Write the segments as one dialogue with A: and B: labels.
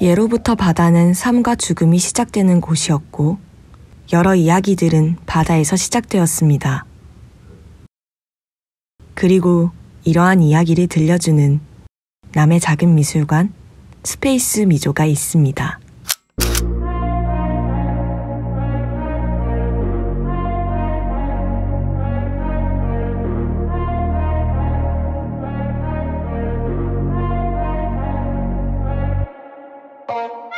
A: 예로부터 바다는 삶과 죽음이 시작되는 곳이었고 여러 이야기들은 바다에서 시작되었습니다. 그리고 이러한 이야기를 들려주는 남해 작은 미술관 스페이스 미조가 있습니다. Bye.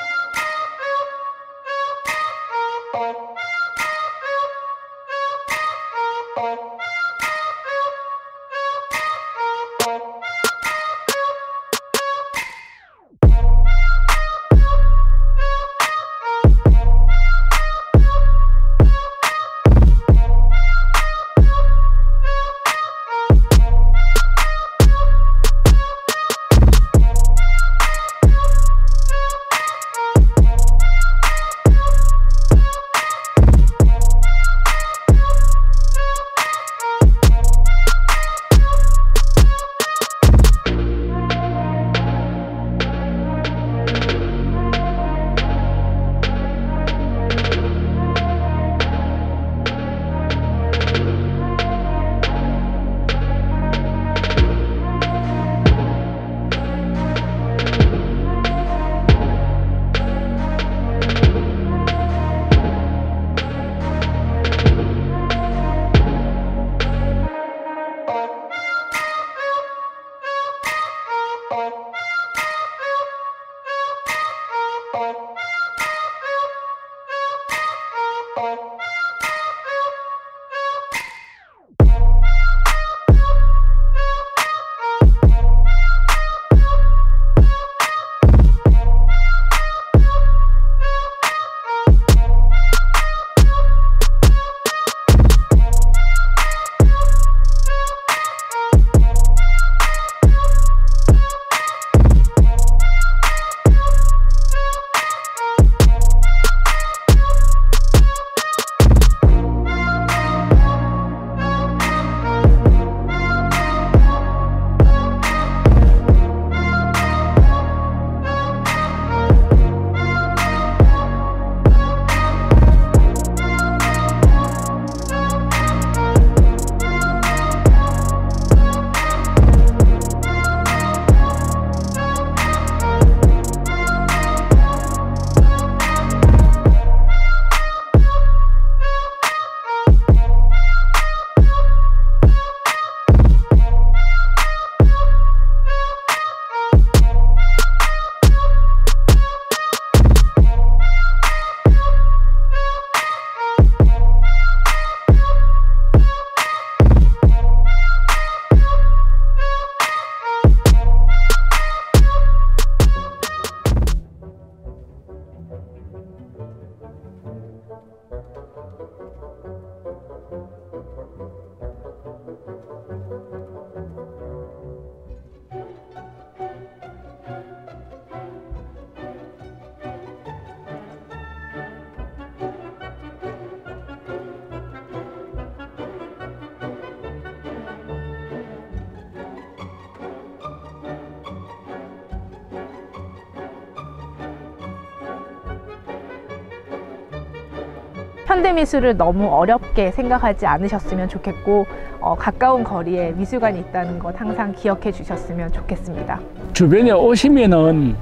B: 현대미술을 너무 어렵게 생각하지 않으셨으면 좋겠고 어, 가까운 거리에 미술관이 있다는 것 항상 기억해 주셨으면 좋겠습니다.
C: 주변에 오시면은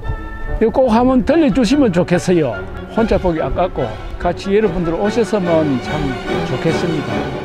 C: 꼭 한번 들려주시면 좋겠어요. 혼자 보기 아깝고 같이 여러분들 오셨으면 참 좋겠습니다.